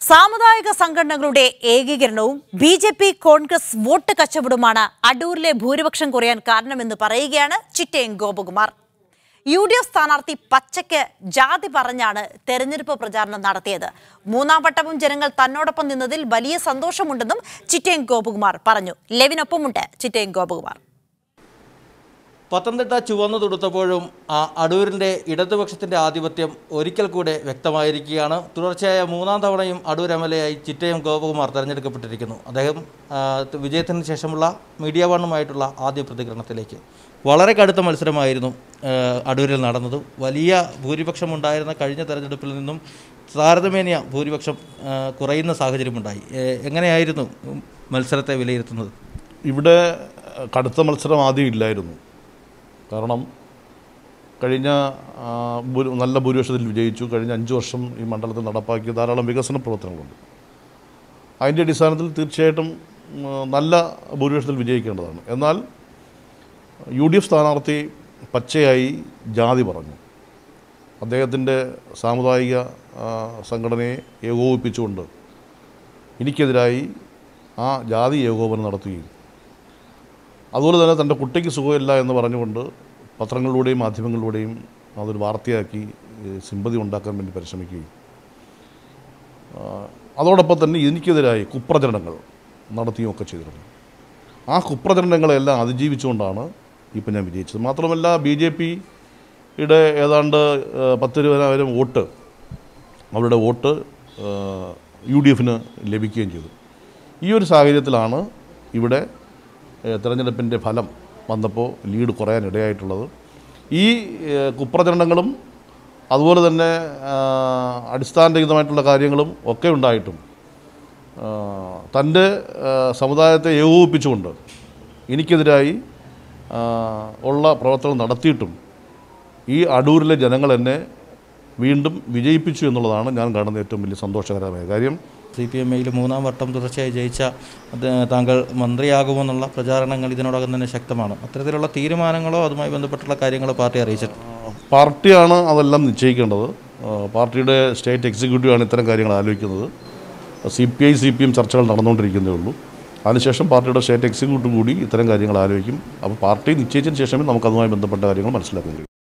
സാമുദായിക സംഘടനകളുടെ ഏകീകരണവും B J P Congress vote കച്ചവടവുമാണ് അടൂരിലെ ഭൂരിപക്ഷം കുറയാൻ കാരണമെന്ന് പറയുകയാണ് Chittayam Gopakumar. U D F സ്ഥാനാർത്ഥി പച്ചയ്ക്ക് ജാതി പറഞ്ഞാണ് തെരഞ്ഞെടുപ്പ് പ്രചാരണം നടത്തിയത്. മൂന്നാം വട്ടവും ജനങ്ങൾ തന്നോടൊപ്പം നിന്നതിൽ വലിയ സന്തോഷമുണ്ടെന്നും ചിറ്റയം ഗോപകുമാർ പറഞ്ഞു. ലെവിനൊപ്പമുണ്ട് ചിറ്റയം ഗോപകുമാർ. പത്തനംതിട്ട ചുവന്നു തുടുത്തപ്പോഴും ആ അടൂരിന്റെ ഇടതുപക്ഷത്തിന്റെ ആധിപത്യം ഒരിക്കൽ കൂടെ വ്യക്തമായിരിക്കുകയാണ്. തുടർച്ചയായ മൂന്നാം തവണയും അടൂർ എം എൽ എ ആയി ചിറ്റയം ഗോപകുമാർ തെരഞ്ഞെടുക്കപ്പെട്ടിരിക്കുന്നു. അദ്ദേഹം വിജയത്തിന് ശേഷമുള്ള മീഡിയ വണ്ണുമായിട്ടുള്ള ആദ്യ പ്രതികരണത്തിലേക്ക്. വളരെ കടുത്ത മത്സരമായിരുന്നു അടൂരിൽ നടന്നത്. വലിയ ഭൂരിപക്ഷം ഉണ്ടായിരുന്ന കഴിഞ്ഞ തെരഞ്ഞെടുപ്പിൽ നിന്നും താരതമ്യേന ഭൂരിപക്ഷം കുറയുന്ന സാഹചര്യമുണ്ടായി. എങ്ങനെയായിരുന്നു മത്സരത്തെ വിലയിരുത്തുന്നത്? ഇവിടെ കടുത്ത മത്സരം ആദ്യം ഇല്ലായിരുന്നു. കാരണം കഴിഞ്ഞ നല്ല ഭൂരിപക്ഷത്തിൽ വിജയിച്ചു. കഴിഞ്ഞ അഞ്ച് വർഷം ഈ മണ്ഡലത്തിൽ നടപ്പാക്കിയ ധാരാളം വികസന പ്രവർത്തനങ്ങളുണ്ട്. അതിന്റെ അടിസ്ഥാനത്തിൽ തീർച്ചയായിട്ടും നല്ല ഭൂരിപക്ഷത്തിൽ വിജയിക്കേണ്ടതാണ്. എന്നാൽ യു ഡി എഫ് സ്ഥാനാർത്ഥി പച്ചയായി ജാതി പറഞ്ഞു. അദ്ദേഹത്തിന്റെ സാമുദായിക സംഘടനയെ ഏകോപിപ്പിച്ചുകൊണ്ട് എനിക്കെതിരായി ആ ജാതി ഏകോപനം നടത്തുകയും അതുപോലെ തന്നെ തന്റെ കുട്ടിക്ക് സുഖമില്ല എന്ന് പറഞ്ഞുകൊണ്ട് പത്രങ്ങളിലൂടെയും മാധ്യമങ്ങളിലൂടെയും അതൊരു വാർത്തയാക്കി സിമ്പതി ഉണ്ടാക്കാൻ വേണ്ടി പരിശ്രമിക്കുകയും. അതോടൊപ്പം തന്നെ എനിക്കെതിരായി കുപ്രചരണങ്ങൾ നടത്തുകയും ഒക്കെ ചെയ്തിരുന്നു ആ കുപ്രചരണങ്ങളെല്ലാം അതിജീവിച്ചുകൊണ്ടാണ് ഇപ്പം ഞാൻ വിജയിച്ചത്. മാത്രമല്ല ബി ജെ പിയുടെ ഏതാണ്ട് പത്ത് വോട്ട് അവരുടെ വോട്ട് യു ഡി എഫിന് ലഭിക്കുകയും ചെയ്തു. ഈ ഒരു സാഹചര്യത്തിലാണ് ഇവിടെ തെരഞ്ഞെടുപ്പിന്റെ ഫലം വന്നപ്പോൾ ലീഡ് കുറയാനിടയായിട്ടുള്ളത്. ഈ കുപ്രചരണങ്ങളും അതുപോലെ തന്നെ അടിസ്ഥാനരഹിതമായിട്ടുള്ള കാര്യങ്ങളും ഒക്കെ ഉണ്ടായിട്ടും തന്റെ സമുദായത്തെ ഏകോപിപ്പിച്ചുകൊണ്ട് എനിക്കെതിരായി ഉള്ള പ്രവർത്തനം നടത്തിയിട്ടും ഈ അടൂരിലെ ജനങ്ങൾ എന്നെ വീണ്ടും വിജയിപ്പിച്ചു എന്നുള്ളതാണ് ഞാൻ കാണുന്ന ഏറ്റവും വലിയ സന്തോഷകരമായ കാര്യം. സി പി എം മൂന്നാം വട്ടം തുടർച്ചയായി ജയിച്ച താങ്കൾ മന്ത്രിയാകുമെന്നുള്ള പ്രചാരണങ്ങൾ ഇതിനോടകം തന്നെ ശക്തമാണ്. അത്തരത്തിലുള്ള തീരുമാനങ്ങളോ അതുമായി ബന്ധപ്പെട്ടുള്ള കാര്യങ്ങളോ പാർട്ടി അറിയിച്ചിട്ടുണ്ട് പാർട്ടിയാണ് അതെല്ലാം നിശ്ചയിക്കേണ്ടത്. പാർട്ടിയുടെ സ്റ്റേറ്റ് എക്സിക്യൂട്ടീവാണ് ഇത്തരം കാര്യങ്ങൾ ആലോചിക്കുന്നത്. C P I C P M ചർച്ചകൾ നടന്നുകൊണ്ടിരിക്കുന്നേ ഉള്ളൂ. അതിനുശേഷം പാർട്ടിയുടെ സ്റ്റേറ്റ് എക്സിക്യൂട്ടീവ് കൂടി ഇത്തരം കാര്യങ്ങൾ ആലോചിക്കും. അപ്പോൾ പാർട്ടി നിശ്ചയിച്ചതിന് ശേഷമേ നമുക്ക് അതുമായി ബന്ധപ്പെട്ട കാര്യങ്ങൾ മനസ്സിലാക്കാൻ കഴിയും.